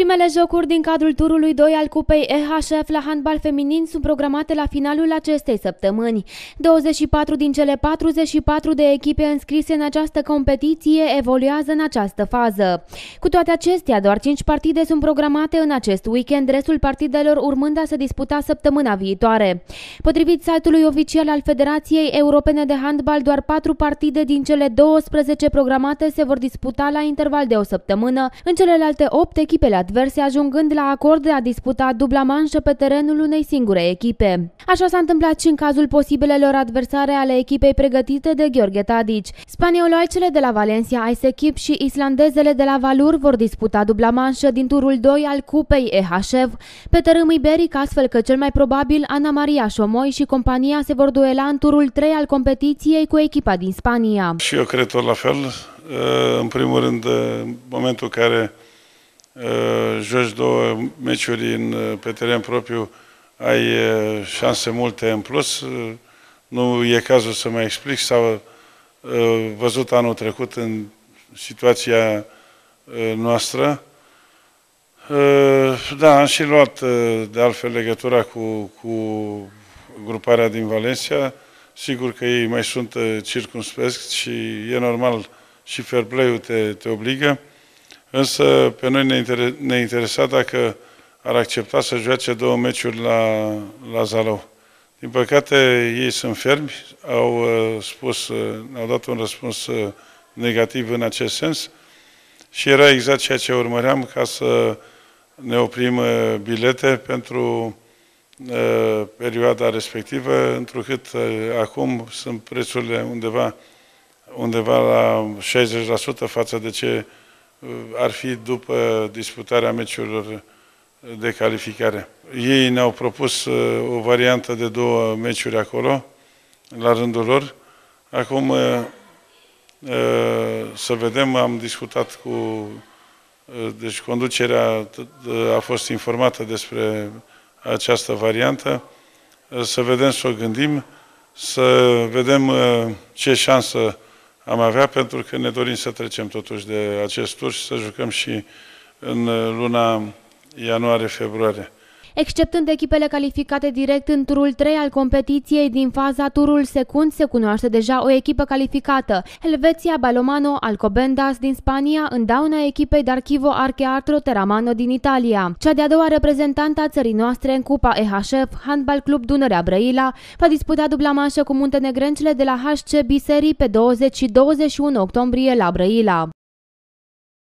Primele jocuri din cadrul turului 2 al Cupei EHF la handbal feminin sunt programate la finalul acestei săptămâni. 24 din cele 44 de echipe înscrise în această competiție evoluează în această fază. Cu toate acestea, doar 5 partide sunt programate în acest weekend, restul partidelor urmând a se disputa săptămâna viitoare. Potrivit site-ului oficial al Federației Europene de Handbal, doar 4 partide din cele 12 programate se vor disputa la interval de o săptămână, în celelalte 8 echipele adverse ajungând la acord de a disputa dubla manșă pe terenul unei singure echipe. Așa s-a întâmplat și în cazul posibilelor adversare ale echipei pregătite de Gheorghe Tadici. Spanioloicele de la Valencia Ice Equip și islandezele de la Valur vor disputa dubla manșă din turul 2 al Cupei EHF pe tărâm iberic, astfel că cel mai probabil Ana Maria Șomoi și compania se vor duela în turul 3 al competiției cu echipa din Spania. Și eu cred tot la fel. În primul rând, în momentul în care Uh, joci două meciuri în, uh, pe teren propriu, ai uh, șanse multe în plus. Nu e cazul să mai explic. S-au văzut anul trecut în situația noastră. Da, am și luat de altfel legătura cu, cu gruparea din Valencia. Sigur că ei mai sunt circunspecți și e normal și fair play-ul te, te obligă. Însă pe noi ne, inter ne interesa dacă ar accepta să joace două meciuri la, la Zalău. Din păcate, ei sunt fermi, au uh, spus, uh, au dat un răspuns uh, negativ în acest sens și era exact ceea ce urmăream ca să ne oprim uh, bilete pentru uh, perioada respectivă, întrucât uh, acum sunt prețurile undeva, undeva la 60% față de ce ar fi după disputarea meciurilor de calificare. Ei ne-au propus uh, o variantă de două meciuri acolo, la rândul lor. Acum, uh, uh, să vedem, am discutat cu... Deci conducerea a fost informată despre această variantă. Să vedem, să o gândim, să vedem ce șansă am avea, pentru că ne dorim să trecem totuși de acest tur și să jucăm și în luna ianuarie-februarie. Exceptând echipele calificate direct în turul 3 al competiției din faza turul secund, se cunoaște deja o echipă calificată. Helveția Balomano Alcobendas din Spania în dauna echipei Darchivo Archeatro Teramano din Italia. Cea de-a doua reprezentantă a țării noastre în Cupa EHF, Handball Club Dunărea Brăila, va disputa dubla manșă cu muntenegrencele de la HC Biseri pe 20 și 21 octombrie la Brăila.